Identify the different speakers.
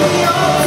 Speaker 1: your